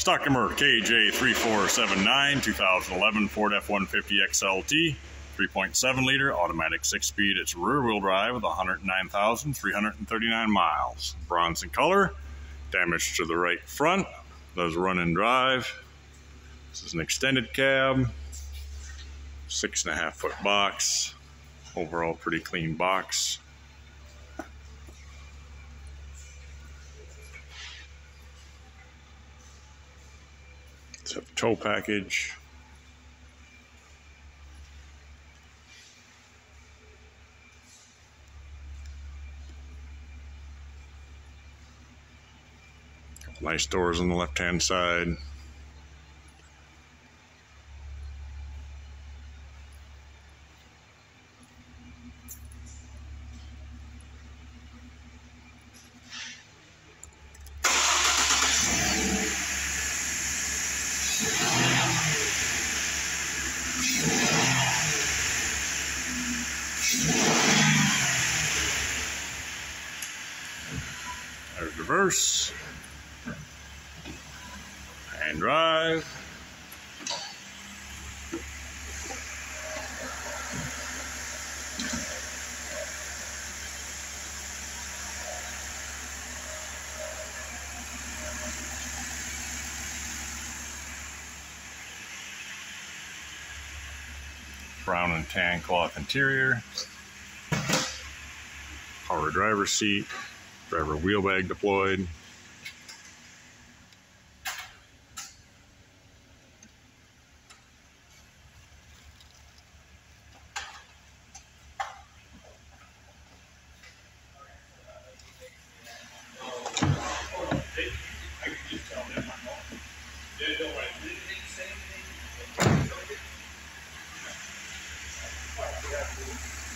Stock number KJ3479, 2011 Ford F-150 XLT, 3.7 liter automatic six speed. It's rear wheel drive with 109,339 miles. Bronze in color, damage to the right front, does run and drive. This is an extended cab, six and a half foot box. Overall, pretty clean box. A tow package. Nice doors on the left hand side. There's reverse. And drive. Brown and tan cloth interior. Power driver seat. Driver wheel bag deployed.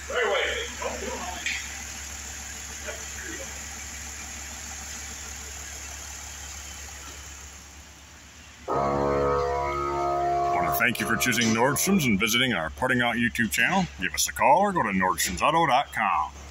I want thank you for choosing Nordstrom's and visiting our Parting Out YouTube channel. Give us a call or go to nordstromsauto.com.